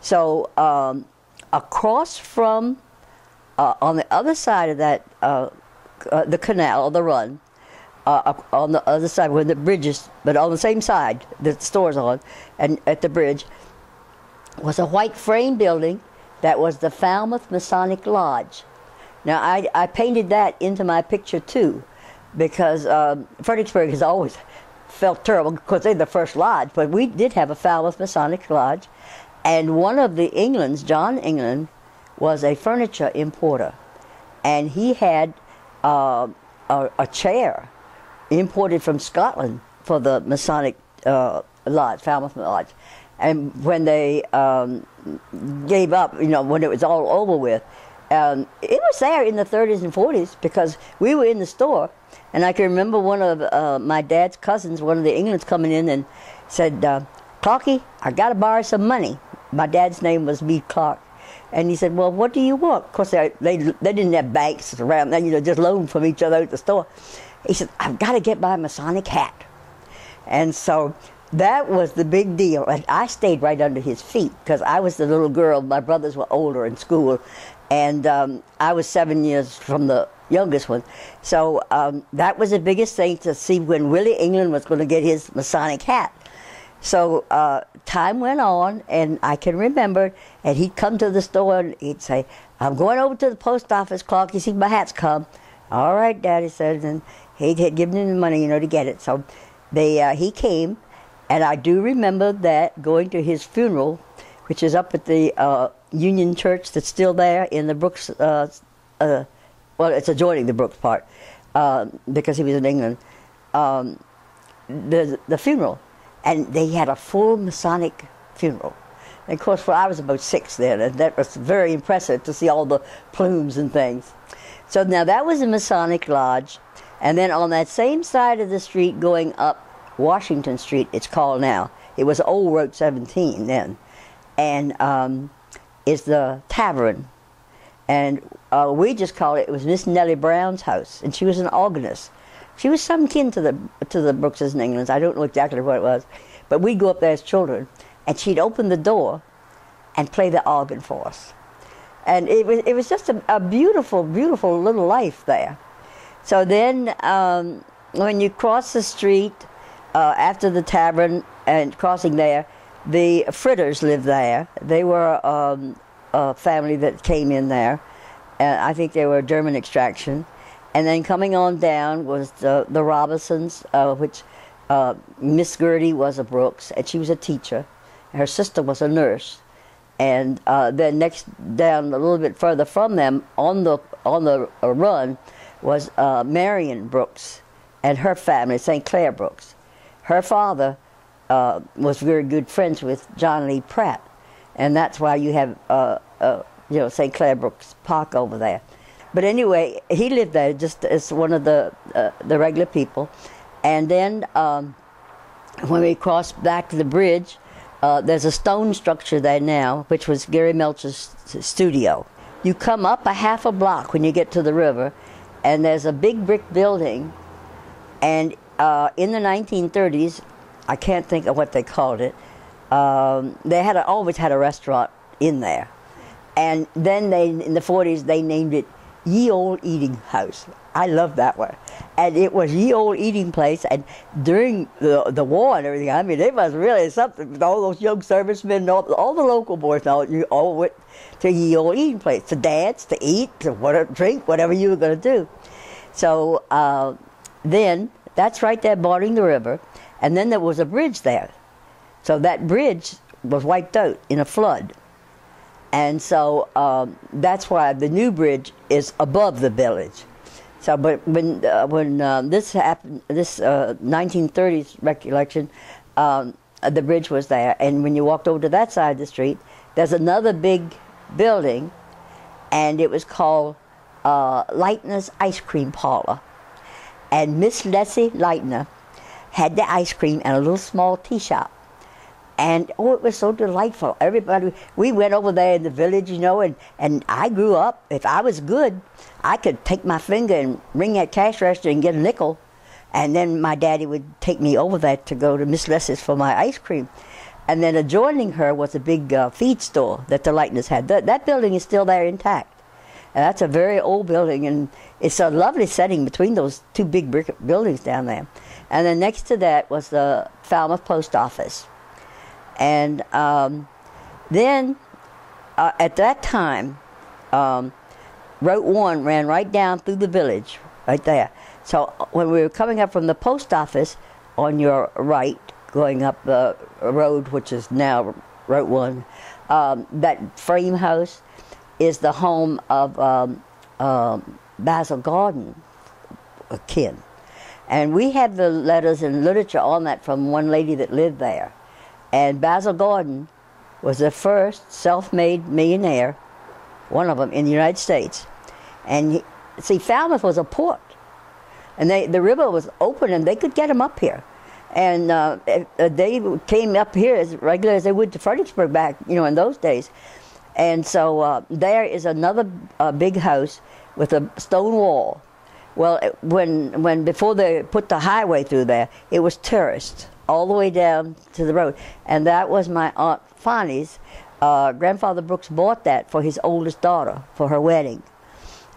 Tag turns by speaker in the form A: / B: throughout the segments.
A: So um, across from, uh, on the other side of that, uh, uh, the canal or the run, uh, on the other side where the bridge is, but on the same side the store's on, and at the bridge, was a white frame building that was the Falmouth Masonic Lodge. Now, I, I painted that into my picture too, because um, Fredericksburg has always felt terrible because they're the first lodge, but we did have a Falmouth Masonic Lodge, and one of the Englands, John England, was a furniture importer, and he had uh, a, a, chair imported from Scotland for the Masonic uh, Lodge, Falmouth Lodge. And when they um, gave up, you know, when it was all over with, um, it was there in the 30s and 40s because we were in the store, and I can remember one of uh, my dad's cousins, one of the Englands, coming in and said, uh, "Clarky, I got to borrow some money." My dad's name was B. Clark, and he said, "Well, what do you want?" Of course, they they, they didn't have banks around, you know, just loaned from each other at the store. He said, "I've got to get my Masonic hat," and so that was the big deal. And I stayed right under his feet because I was the little girl. My brothers were older in school, and um, I was seven years from the youngest one. So um, that was the biggest thing to see when Willie England was going to get his Masonic hat. So uh, time went on, and I can remember, and he'd come to the store and he'd say, I'm going over to the post office, Clark. You see my hat's come. All right, Daddy said, and he had given him the money, you know, to get it. So they, uh, he came, and I do remember that going to his funeral, which is up at the uh, Union Church that's still there in the Brooks, uh, uh, well, it's adjoining the Brooks part uh, because he was in England. Um, the the funeral, and they had a full Masonic funeral. And of course, well, I was about six then, and that was very impressive to see all the plumes and things. So now that was a Masonic lodge, and then on that same side of the street, going up Washington Street, it's called now. It was Old Road 17 then, and um, is the tavern. And uh, we just called it, it was Miss Nellie Brown's house, and she was an organist. She was some kin to the, to the Brookses in England. I don't know exactly what it was. But we'd go up there as children, and she'd open the door and play the organ for us. And it was, it was just a, a beautiful, beautiful little life there. So then, um, when you cross the street uh, after the tavern and crossing there, the Fritters lived there. They were um, a family that came in there. And I think they were German extraction. And then coming on down was the, the Robinsons, uh, which uh, Miss Gertie was a Brooks, and she was a teacher. Her sister was a nurse. And uh, then next down a little bit further from them, on the on the run, was uh, Marion Brooks and her family, St. Clair Brooks. Her father uh, was very good friends with John Lee Pratt, and that's why you have uh, uh, you know St. Clair Brooks Park over there. But anyway, he lived there just as one of the uh, the regular people, and then um, when we crossed back to the bridge, uh, there's a stone structure there now, which was Gari Melchers' studio. You come up a half a block when you get to the river, and there's a big brick building, and uh, in the 1930s, I can't think of what they called it. Um, they had a, always had a restaurant in there, and then they in the 40s they named it Ye Old Eating House. I love that one, and it was Ye Old Eating Place. And during the the war and everything, I mean, it was really something. All those young servicemen, all, all the local boys, all you all went to Ye Old Eating Place to dance, to eat, to whatever, drink, whatever you were going to do. So uh, then that's right there bordering the river. And then there was a bridge there. So that bridge was wiped out in a flood. And so um, that's why the new bridge is above the village. So, but when uh, when uh, this happened, this uh, 1930s recollection, um, the bridge was there, and when you walked over to that side of the street, there's another big building, and it was called uh, Leitner's Ice Cream Parlor, and Miss Leslie Lightner had the ice cream and a little small tea shop. And oh, it was so delightful. Everybody, we went over there in the village, you know, and, and I grew up. If I was good, I could take my finger and ring that cash register and get a nickel. And then my daddy would take me over there to go to Miss Leslie's for my ice cream. And then adjoining her was a big uh, feed store that the Lightners had. That, that building is still there intact. And that's a very old building, and it's a lovely setting between those two big brick buildings down there. And then next to that was the Falmouth Post Office. And um, then uh, at that time, um, Route 1 ran right down through the village, right there. So uh, when we were coming up from the post office on your right, going up the road, which is now Route 1, um, that frame house is the home of um, um, Basil Gordon, a kin. And we have the letters and literature on that from one lady that lived there. And Basil Gordon was the first self-made millionaire, one of them in the United States. And he, see, Falmouth was a port, and they, the river was open, and they could get them up here. And uh, they came up here as regular as they would to Fredericksburg back, you know, in those days. And so uh, there is another uh, big house with a stone wall. Well, when when before they put the highway through there, it was terraced all the way down to the road, and that was my aunt Fanny's. Uh, grandfather Brooks bought that for his oldest daughter for her wedding,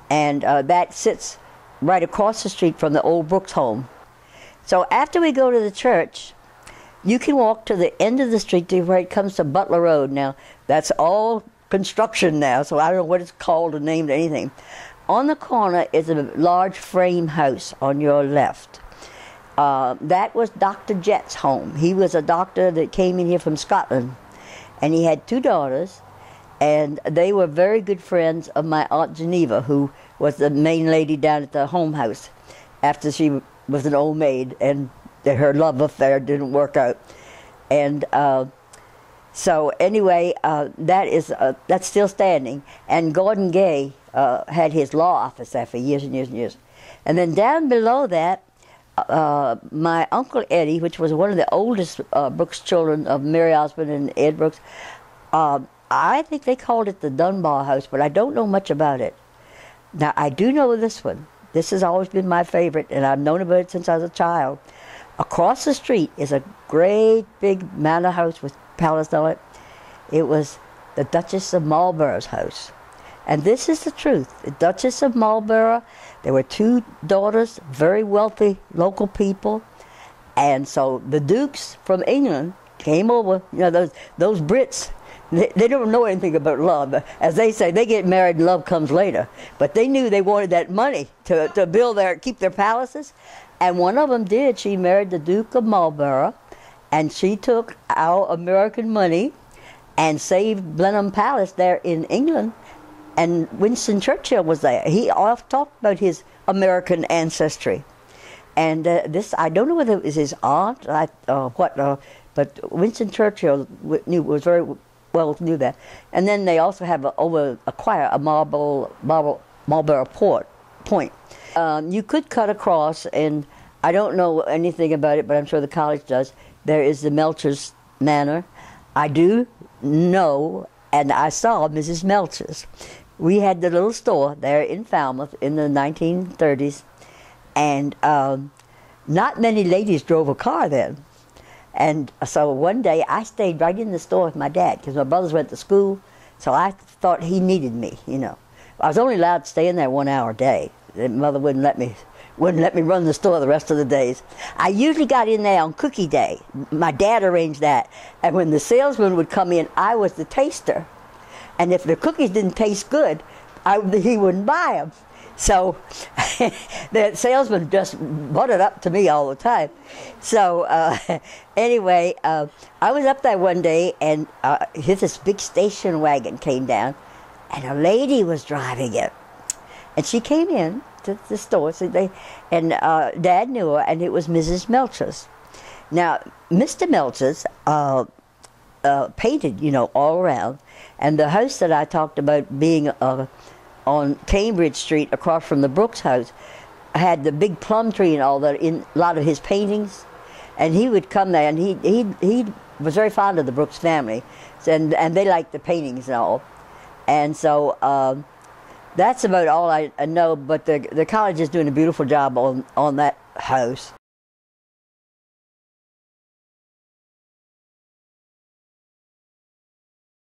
A: and uh, that sits right across the street from the old Brooks home. So after we go to the church, you can walk to the end of the street to where it comes to Butler Road. Now that's all construction now, so I don't know what it's called or named or anything. On the corner is a large frame house on your left. Uh, that was Dr. Jett's home. He was a doctor that came in here from Scotland, and he had two daughters, and they were very good friends of my Aunt Geneva, who was the main lady down at the home house after she was an old maid, and her love affair didn't work out. And uh, so anyway, uh, that is uh, that's still standing. And Gordon Gay uh, had his law office there for years and years and years. And then down below that, uh, my uncle Eddie, which was one of the oldest uh, Brooks children of Mary Osmond and Ed Brooks, um, I think they called it the Dunbar House, but I don't know much about it. Now I do know this one. This has always been my favorite, and I've known about it since I was a child. Across the street is a great big manor house with palace on it. It was the Duchess of Marlborough's house. And this is the truth. The Duchess of Marlborough, there were two daughters, very wealthy local people. And so the dukes from England came over, you know, those, those Brits, they, they don't know anything about love. As they say, they get married and love comes later. But they knew they wanted that money to, to build their, keep their palaces. And one of them did. She married the Duke of Marlborough and she took our American money and saved Blenheim Palace there in England. And Winston Churchill was there. He often talked about his American ancestry. And uh, this, I don't know whether it was his aunt, or uh, what, uh, but Winston Churchill knew was very well knew that. And then they also have a, over Aquia, a marble, marble, Marlborough port, point. Um, you could cut across, and I don't know anything about it, but I'm sure the college does. There is the Melchers Manor. I do know, and I saw Mrs. Melchers. We had the little store there in Falmouth in the 1930s, and um, not many ladies drove a car then. And so one day I stayed right in the store with my dad because my brothers went to school, so I thought he needed me, you know. I was only allowed to stay in there one hour a day. Mother wouldn't let me wouldn't let me run the store the rest of the days. I usually got in there on cookie day. My dad arranged that. And when the salesman would come in, I was the taster. And if the cookies didn't taste good, I, he wouldn't buy them. So the salesman just butted up to me all the time. So uh, anyway, uh, I was up there one day and uh, this big station wagon came down and a lady was driving it. And she came in to the store. So they, and uh, Dad knew her, and it was Mrs. Melchers. Now, Mr. Melchers uh, painted, you know, all around, and the house that I talked about being uh, on Cambridge Street, across from the Brooks house, had the big plum tree and all that in a lot of his paintings, and he would come there, and he he he was very fond of the Brooks family, and and they liked the paintings and all, and so. Um, that's about all I, know, but the, the college is doing a beautiful job on, on that house.